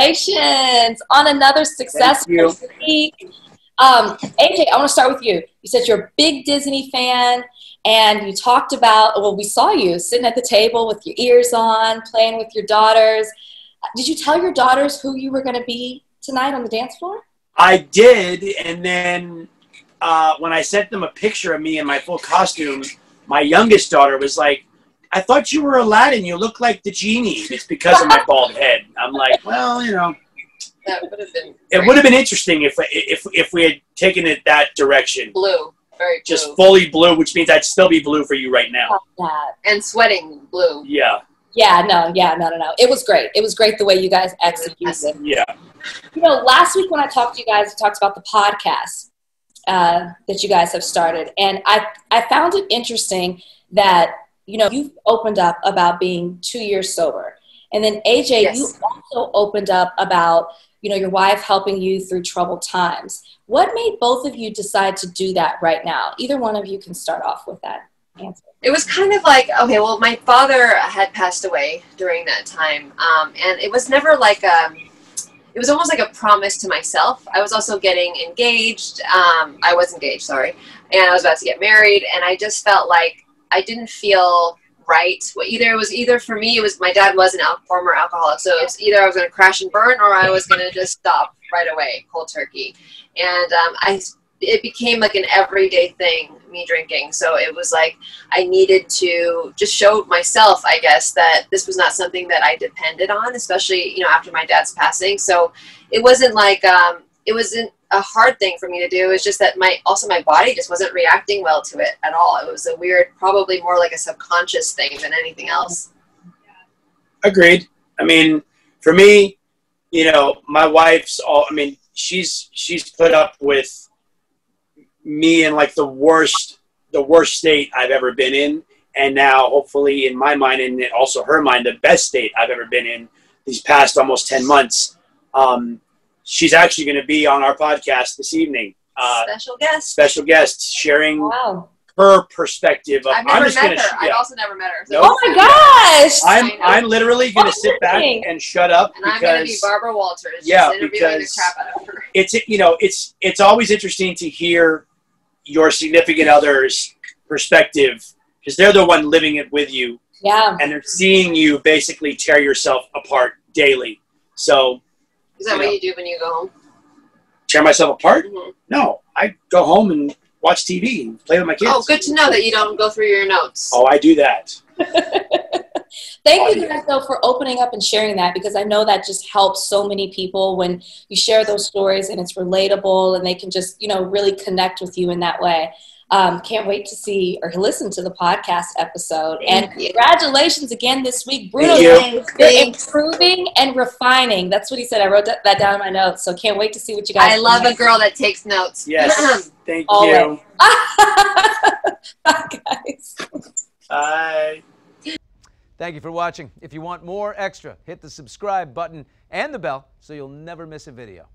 Congratulations on another successful week. Um, AJ, I want to start with you. You said you're a big Disney fan, and you talked about, well, we saw you sitting at the table with your ears on, playing with your daughters. Did you tell your daughters who you were going to be tonight on the dance floor? I did, and then uh, when I sent them a picture of me in my full costume, my youngest daughter was like, I thought you were Aladdin. You look like the genie. It's because of my bald head. I'm like, well, you know, That would have been it would have been interesting if if if we had taken it that direction, blue, very blue. just fully blue, which means I'd still be blue for you right now. That. and sweating blue. Yeah, Yeah, no, yeah, no, no, no. It was great. It was great the way you guys executed it. yeah. You know, last week when I talked to you guys, we talked about the podcast uh, that you guys have started, and I I found it interesting that you know you've opened up about being two years sober, and then AJ, Yes. you also opened up about you know your wife helping you through troubled times. What made both of you decide to do that right now? Either one of you can start off with that answer. It was kind of like okay, well, my father had passed away during that time, um, and it was never like a. It was almost like a promise to myself. I was also getting engaged. Um, I was engaged, sorry, and I was about to get married, and I just felt like I didn't feel right. Either it was either for me, it was my dad was an al- former alcoholic, so it was either I was going to crash and burn, or I was going to just stop right away, cold turkey. And um, I, it became like an everyday thing, me drinking. So it was like I needed to just show myself, I guess, that this was not something that I depended on, especially you know after my dad's passing. So it wasn't like um, it wasn't a hard thing for me to do. Was just that my also my body just wasn't reacting well to it at all. It was a weird, probably more like a subconscious thing than anything else. Agreed. I mean, for me, you know, my wife's all. I mean, she's she's put up with me in like the worst the worst state I've ever been in, and now hopefully in my mind and also her mind, the best state I've ever been in these past almost ten months. Um, she's actually going to be on our podcast this evening. Uh, Special guest. special guest sharing Wow! her perspective of. I've I'm never just met gonna, her. I've also never met her. So No. Oh my gosh! I'm I know. I'm literally going to sit back and shut up and I'm going to be because Barbara Walters. Yeah, just interviewing because- the crap out of her. it's you know it's it's always interesting to hear your significant other's perspective because they're the one living it with you yeah. and they're seeing you basically tear yourself apart daily. So Is that you what know. you do when you go home? tear myself apart? Mhm. No, I go home and watch TV and play with my kids. Oh, good to know that you don't go through your notes. Oh, I do that. Thank you Audio. guys though for opening up and sharing that because I know that just helps so many people when you share those stories and it's relatable and they can just you know really connect with you in that way. Um, can't wait to see or listen to the podcast episode. and you. congratulations again this week, Bruno. Thank You're improving and refining. That's what he said. I wrote that, that down in my notes. So can't wait to see what you guys. I love a girl that takes notes. Yes. Thank you. Bye, guys. Bye. Thank you for watching. If you want more extra, hit the subscribe button and the bell so you'll never miss a video.